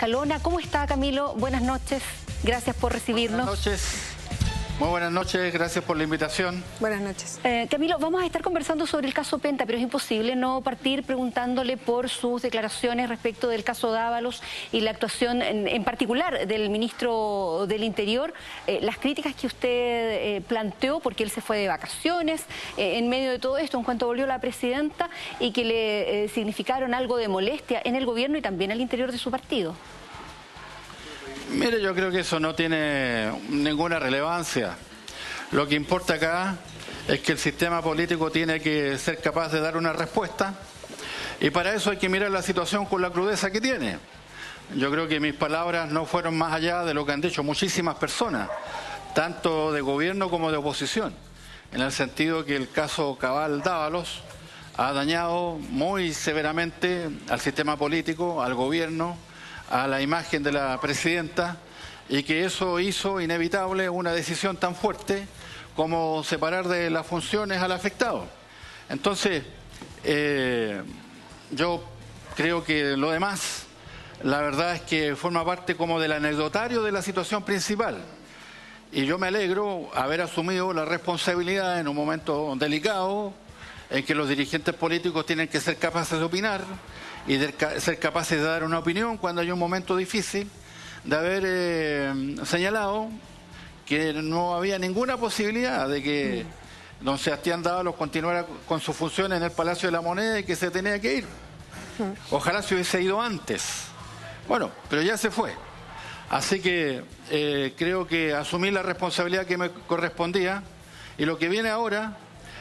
Escalona. ¿Cómo está Camilo? Buenas noches. Gracias por recibirnos. Buenas noches. Muy buenas noches, gracias por la invitación. Buenas noches. Eh, Camilo, vamos a estar conversando sobre el caso Penta, pero es imposible no partir preguntándole por sus declaraciones respecto del caso Dávalos y la actuación en, particular del ministro del Interior, eh, las críticas que usted eh, planteó porque él se fue de vacaciones en medio de todo esto en cuanto volvió la presidenta y que le significaron algo de molestia en el gobierno y también al interior de su partido. Mire, yo creo que eso no tiene ninguna relevancia. Lo que importa acá es que el sistema político tiene que ser capaz de dar una respuesta y para eso hay que mirar la situación con la crudeza que tiene. Yo creo que mis palabras no fueron más allá de lo que han dicho muchísimas personas, tanto de gobierno como de oposición, en el sentido que el caso Cabal Dávalos ha dañado muy severamente al sistema político, al gobierno, a la imagen de la presidenta y que eso hizo inevitable una decisión tan fuerte como separar de las funciones al afectado. Entonces, eh, yo creo que lo demás, la verdad es que forma parte como del anecdotario de la situación principal. Y yo me alegro haber asumido la responsabilidad en un momento delicado en que los dirigentes políticos tienen que ser capaces de opinar y de ser capaces de dar una opinión cuando hay un momento difícil, de haber eh, señalado que no había ninguna posibilidad de que mm. don Sebastián Dávalos continuara con su función en el Palacio de la Moneda y que se tenía que ir. Mm. Ojalá se hubiese ido antes. Bueno, pero ya se fue. Así que eh, creo que asumí la responsabilidad que me correspondía y lo que viene ahora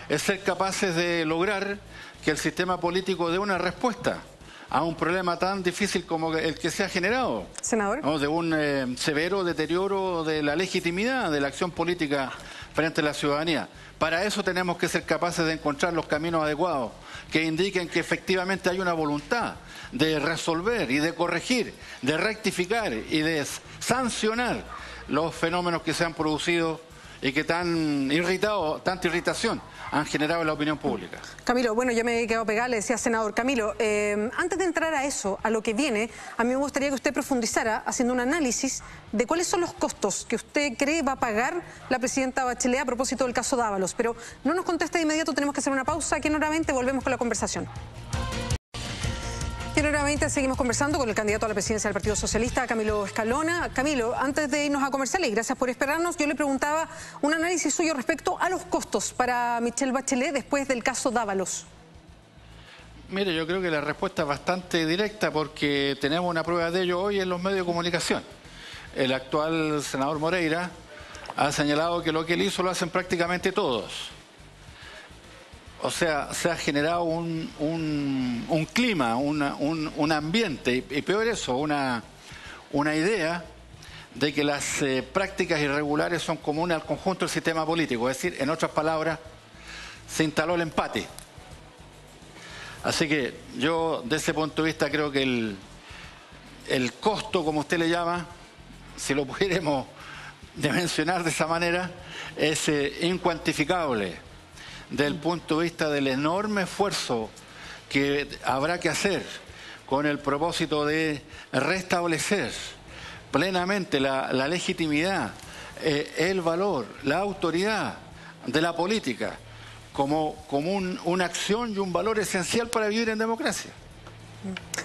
es ser capaces de lograr que el sistema político dé una respuesta a un problema tan difícil como el que se ha generado. Senador. De un eh, severo deterioro de la legitimidad de la acción política frente a la ciudadanía. Para eso tenemos que ser capaces de encontrar los caminos adecuados que indiquen que efectivamente hay una voluntad de resolver y de corregir, de rectificar y de sancionar los fenómenos que se han producido y que tan irritado, tanta irritación han generado en la opinión pública. Camilo, bueno, yo me he quedado pegada, le decía senador. Camilo, eh, antes de entrar a eso, a lo que viene, a mí me gustaría que usted profundizara haciendo un análisis de cuáles son los costos que usted cree va a pagar la presidenta Bachelet a propósito del caso Dávalos. Pero no nos conteste de inmediato, tenemos que hacer una pausa. Aquí nuevamente volvemos con la conversación. Y nuevamente seguimos conversando con el candidato a la presidencia del Partido Socialista, Camilo Escalona. Camilo, antes de irnos a comerciales, gracias por esperarnos, yo le preguntaba un análisis suyo respecto a los costos para Michelle Bachelet después del caso Dávalos. Mire, yo creo que la respuesta es bastante directa porque tenemos una prueba de ello hoy en los medios de comunicación. El actual senador Moreira ha señalado que lo que él hizo lo hacen prácticamente todos o sea, se ha generado un, un, clima, un, ambiente, y, peor eso, una, una idea de que las eh, prácticas irregulares son comunes al conjunto del sistema político. Es decir, en otras palabras, se instaló el empate. Así que yo, desde ese punto de vista, creo que el, el costo, como usted le llama, si lo pudiéramos mencionar de esa manera, es eh, incuantificable del punto de vista del enorme esfuerzo que habrá que hacer con el propósito de restablecer plenamente la, legitimidad, eh, el valor, la autoridad de la política como, como una acción y un valor esencial para vivir en democracia.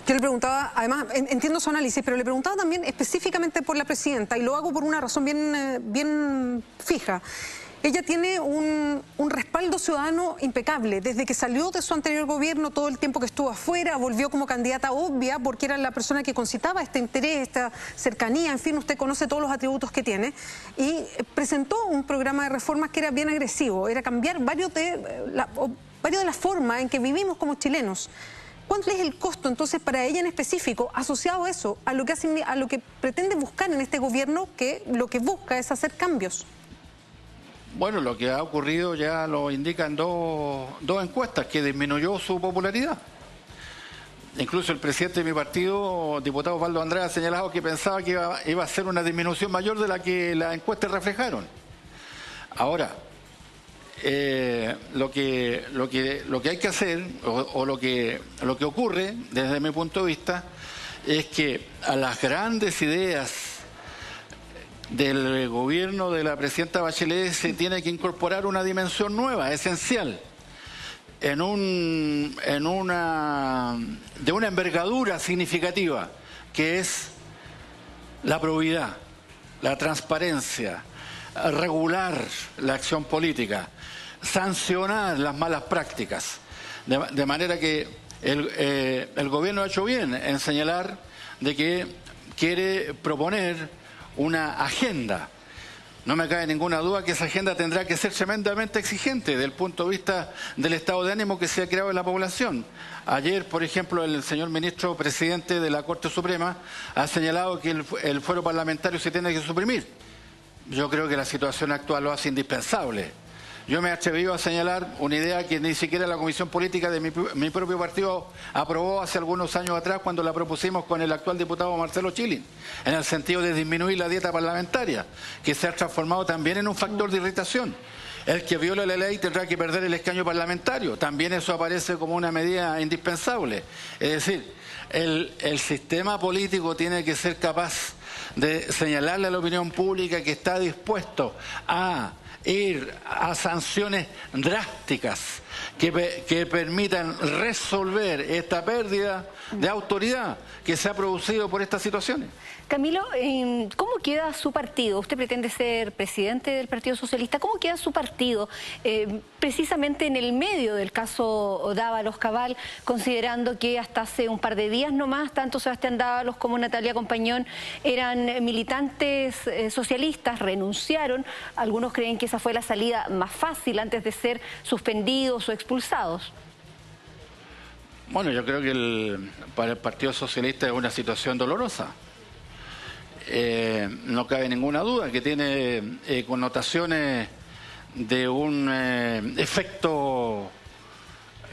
Yo le preguntaba, además, entiendo su análisis, pero le preguntaba también específicamente por la presidenta, y lo hago por una razón bien, eh, bien fija. Ella tiene un, respaldo ciudadano impecable. Desde que salió de su anterior gobierno, todo el tiempo que estuvo afuera, volvió como candidata obvia porque era la persona que concitaba este interés, esta cercanía, en fin, usted conoce todos los atributos que tiene. Y presentó un programa de reformas que era bien agresivo, era cambiar varios de, la, varios de las formas en que vivimos como chilenos. ¿Cuánto es el costo entonces para ella en específico asociado a eso, a lo que, a lo que pretende buscar en este gobierno que lo que busca es hacer cambios? Bueno, lo que ha ocurrido ya lo indican dos, dos encuestas, que disminuyó su popularidad. Incluso el presidente de mi partido, diputado Osvaldo Andrea, ha señalado que pensaba que iba, a ser una disminución mayor de la que las encuestas reflejaron. Ahora, eh, lo, que, lo, que, lo que hay que hacer, o, lo, que, lo que ocurre desde mi punto de vista, es que a las grandes ideas del gobierno de la presidenta Bachelet se tiene que incorporar una dimensión nueva, esencial, en, un, en una, de una envergadura significativa, que es la probidad, la transparencia, regular la acción política, sancionar las malas prácticas. De, manera que el, eh, el, gobierno ha hecho bien en señalar de que quiere proponer una agenda. No me cabe ninguna duda que esa agenda tendrá que ser tremendamente exigente desde el punto de vista del estado de ánimo que se ha creado en la población. Ayer, por ejemplo, el señor ministro presidente de la Corte Suprema ha señalado que el, el fuero parlamentario se tiene que suprimir. Yo creo que la situación actual lo hace indispensable yo me he a señalar una idea que ni siquiera la Comisión Política de mi, propio partido aprobó hace algunos años atrás cuando la propusimos con el actual diputado Marcelo Chilin, en el sentido de disminuir la dieta parlamentaria, que se ha transformado también en un factor de irritación. El que viole la ley tendrá que perder el escaño parlamentario. También eso aparece como una medida indispensable. Es decir, el, el sistema político tiene que ser capaz de señalarle a la opinión pública que está dispuesto a ir a sanciones drásticas que, permitan resolver esta pérdida de autoridad que se ha producido por estas situaciones. Camilo, ¿cómo queda su partido? Usted pretende ser presidente del Partido Socialista. ¿Cómo queda su partido eh, precisamente en el medio del caso Dávalos Cabal, considerando que hasta hace un par de días nomás, tanto Sebastián Dávalos como Natalia Compañón eran militantes eh, socialistas, renunciaron. Algunos creen que esa fue la salida más fácil antes de ser suspendidos o expulsados. Bueno, yo creo que para el Partido Socialista es una situación dolorosa eh, no cabe ninguna duda que tiene eh, connotaciones de un eh, efecto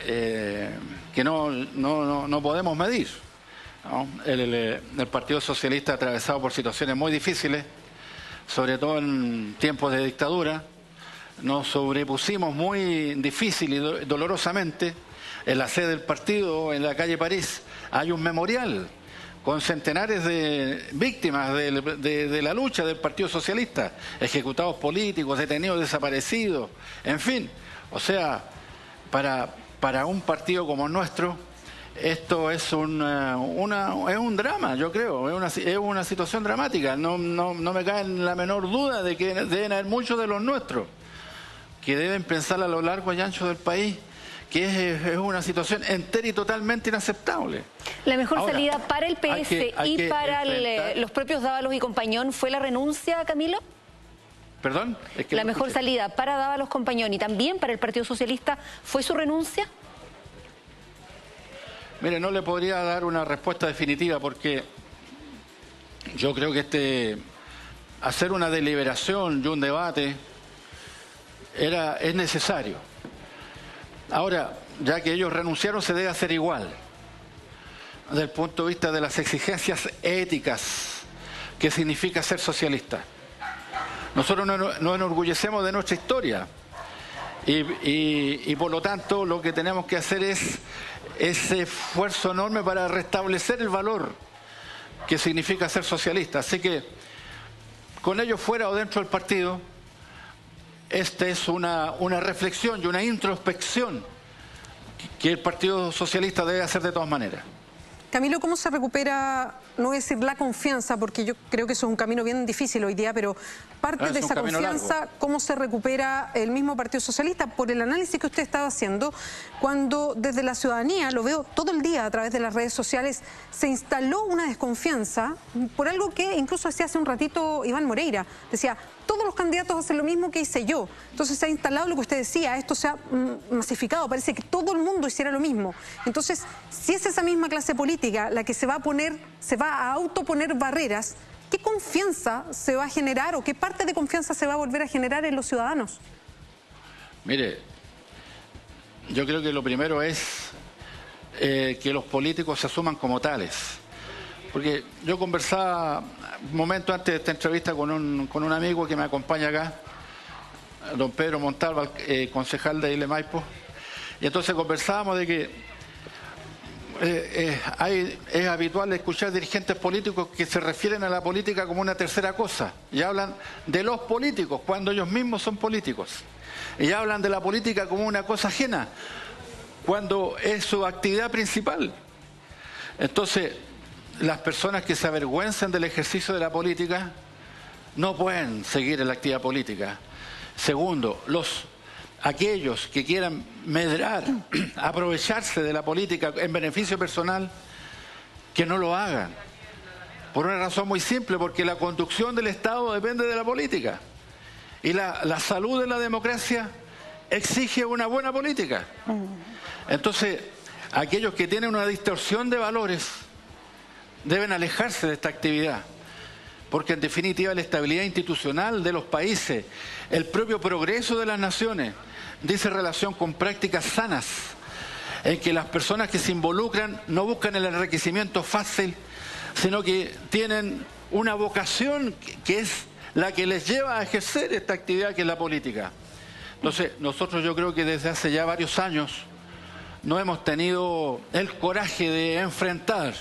que no, no, podemos medir. El, Partido Socialista ha atravesado por situaciones muy difíciles, sobre todo en tiempos de dictadura. Nos sobrepusimos muy difícil y dolorosamente. En la sede del partido, en la calle París, hay un memorial con centenares de víctimas de, la lucha del Partido Socialista, ejecutados políticos, detenidos, desaparecidos, en fin. O sea, para, para un partido como el nuestro, esto es, una, es un drama, yo creo, es una, es una situación dramática. No, no, no me cae la menor duda de que deben haber muchos de los nuestros que deben pensar a lo largo y ancho del país que es, una situación entera y totalmente inaceptable. La mejor salida para el PS y para los propios Dávalos y Compañón fue la renuncia, Camilo. ¿Perdón? la mejor salida para Dávalos Compañón y también para el Partido Socialista fue su renuncia. Mire, no le podría dar una respuesta definitiva porque yo creo que este hacer una deliberación y un debate era, es necesario Ahora, ya que ellos renunciaron, se debe hacer igual, desde el punto de vista de las exigencias éticas que significa ser socialista. Nosotros nos enorgullecemos de nuestra historia y, por lo tanto lo que tenemos que hacer es ese esfuerzo enorme para restablecer el valor que significa ser socialista. Así que con ellos fuera o dentro del partido, esta es una, una reflexión y una introspección que el Partido Socialista debe hacer de todas maneras. Camilo, ¿cómo se recupera, no voy a decir la confianza, porque yo creo que eso es un camino bien difícil hoy día, pero parte ah, de esa confianza, ¿cómo se recupera el mismo Partido Socialista? Por el análisis que usted estaba haciendo, cuando desde la ciudadanía, lo veo todo el día a través de las redes sociales, se instaló una desconfianza por algo que incluso decía hace un ratito Iván Moreira. Decía, todos los candidatos hacen lo mismo que hice yo. Entonces se ha instalado lo que usted decía, esto se ha mm, masificado, parece que todo el mundo hiciera lo mismo. Entonces, si es esa misma clase política la que se va a poner, se va a autoponer barreras, ¿qué confianza se va a generar o qué parte de confianza se va a volver a generar en los ciudadanos? Mire, yo creo que lo primero es eh, que los políticos se asuman como tales. Porque yo conversaba un momento antes de esta entrevista con un, con un amigo que me acompaña acá, don Pedro Montalva, eh, concejal de Ile Maipo, y entonces conversábamos de que eh, hay, es habitual escuchar dirigentes políticos que se refieren a la política como una tercera cosa. Y hablan de los políticos cuando ellos mismos son políticos. Y hablan de la política como una cosa ajena cuando es su actividad principal. Entonces, las personas que se avergüenzan del ejercicio de la política no pueden seguir en la actividad política. Segundo, los aquellos que quieran medrar, aprovecharse de la política en beneficio personal, que no lo hagan. Por una razón muy simple, porque la conducción del Estado depende de la política. Y la, la salud de la democracia exige una buena política. Entonces, aquellos que tienen una distorsión de valores deben alejarse de esta actividad porque en definitiva la estabilidad institucional de los países, el propio progreso de las naciones, dice relación con prácticas sanas, en que las personas que se involucran no buscan el enriquecimiento fácil, sino que tienen una vocación que es la que les lleva a ejercer esta actividad que es la política. Entonces, nosotros yo creo que desde hace ya varios años no hemos tenido el coraje de enfrentar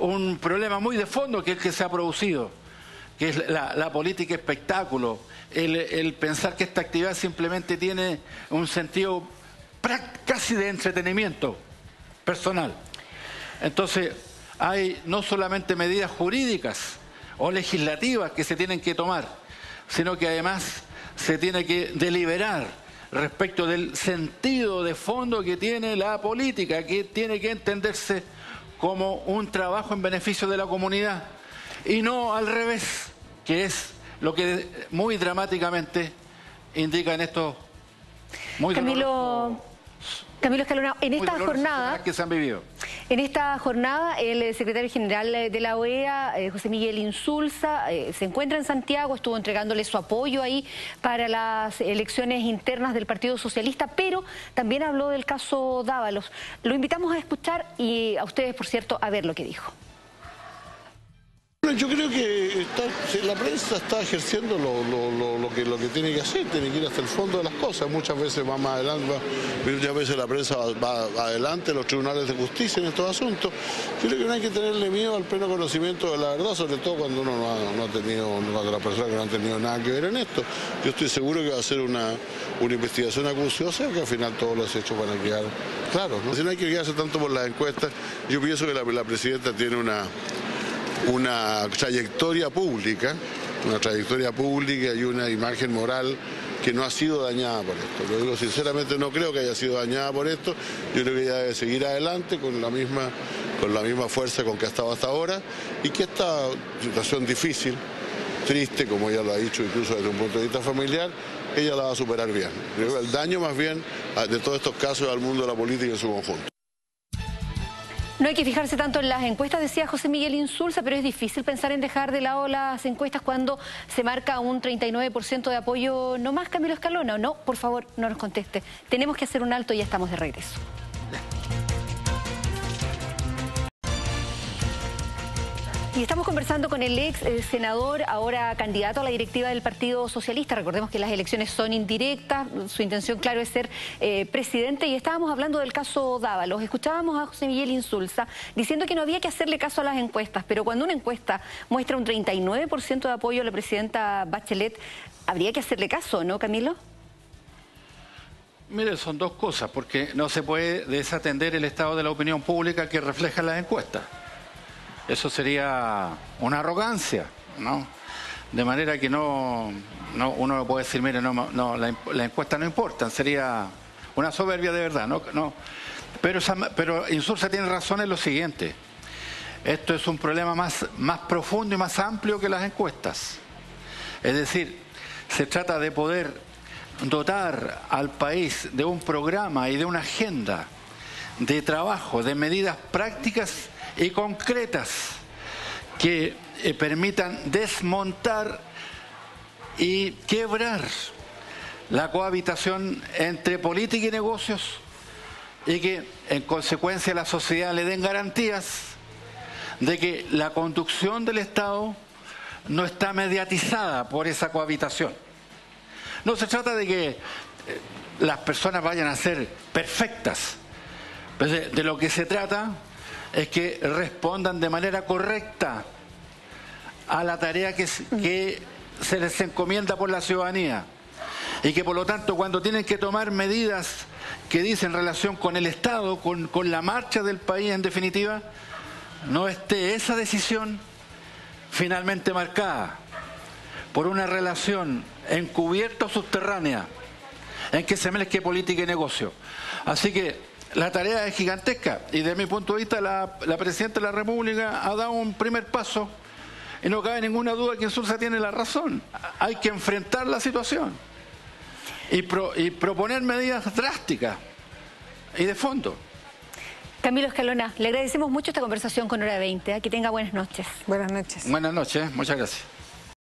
un problema muy de fondo que es el que se ha producido, que es la, política espectáculo, el, pensar que esta actividad simplemente tiene un sentido casi de entretenimiento personal. Entonces, hay no solamente medidas jurídicas o legislativas que se tienen que tomar, sino que además se tiene que deliberar respecto del sentido de fondo que tiene la política, que tiene que entenderse como un trabajo en beneficio de la comunidad y no al revés, que es lo que muy dramáticamente indica en estos muy Camilo, Camilo Escalona, en esta jornada que se han vivido. En esta jornada, el secretario general de la OEA, eh, José Miguel Insulza, eh, se encuentra en Santiago, estuvo entregándole su apoyo ahí para las elecciones internas del Partido Socialista, pero también habló del caso Dávalos. Lo invitamos a escuchar y a ustedes, por cierto, a ver lo que dijo. Yo creo que la prensa está ejerciendo lo, que, tiene que hacer, tiene que ir hasta el fondo de las cosas. Muchas veces va más adelante, muchas veces la prensa va, adelante, los tribunales de justicia en estos asuntos. Creo que no hay que tenerle miedo al pleno conocimiento de la verdad, sobre todo cuando uno no ha, tenido, cuando las personas que no han tenido nada que ver en esto. Yo estoy seguro que va a ser una, una investigación acuciosa que al final todos los hechos van a quedar claros. ¿no? Si no hay que guiarse tanto por las encuestas, yo pienso que la presidenta tiene una una trayectoria pública, una trayectoria pública y una imagen moral que no ha sido dañada por esto. Lo digo sinceramente, no creo que haya sido dañada por esto. Yo creo que ella debe seguir adelante con la misma, con la misma fuerza con que ha estado hasta ahora y que esta situación difícil, triste, como ella lo ha dicho incluso desde un punto de vista familiar, ella la va a superar bien. El daño más bien de todos estos casos al mundo de la política en su conjunto. No hay que fijarse tanto en las encuestas, decía José Miguel Insulza, pero es difícil pensar en dejar de lado las encuestas cuando se marca un 39% de apoyo. ¿No más Camilo Escalona no? Por favor, no nos conteste. Tenemos que hacer un alto y ya estamos de regreso. Y estamos conversando con el ex eh, senador, ahora candidato a la directiva del Partido Socialista. Recordemos que las elecciones son indirectas, su intención, claro, es ser eh, presidente. Y estábamos hablando del caso Dávalos. Escuchábamos a José Miguel Insulza diciendo que no había que hacerle caso a las encuestas, pero cuando una encuesta muestra un 39% de apoyo a la presidenta Bachelet, habría que hacerle caso, ¿no, Camilo? Mire, son dos cosas, porque no se puede desatender el estado de la opinión pública que refleja las encuestas eso sería una arrogancia, ¿no? De manera que no, uno no puede decir, mire, no, no la, encuesta no importa, sería una soberbia de verdad, ¿no? no. Pero, pero Insursa tiene razón en lo siguiente, esto es un problema más, más profundo y más amplio que las encuestas. Es decir, se trata de poder dotar al país de un programa y de una agenda de trabajo, de medidas prácticas y concretas que eh, permitan desmontar y quebrar la cohabitación entre política y negocios y que en consecuencia la sociedad le den garantías de que la conducción del Estado no está mediatizada por esa cohabitación. No se trata de que eh, las personas vayan a ser perfectas, de lo que se trata es que respondan de manera correcta a la tarea que, se les encomienda por la ciudadanía y que por lo tanto cuando tienen que tomar medidas que dicen relación con el Estado, con, con la marcha del país en definitiva, no esté esa decisión finalmente marcada por una relación encubierta o subterránea en que se mezcle política y negocio. Así que la tarea es gigantesca y desde mi punto de vista la, Presidenta de la República ha dado un primer paso y no cabe ninguna duda que Sursa tiene la razón. Hay que enfrentar la situación y, y proponer medidas drásticas y de fondo. Camilo Escalona, le agradecemos mucho esta conversación con Hora 20. ¿eh? Que tenga buenas noches. Buenas noches. Buenas noches, muchas gracias.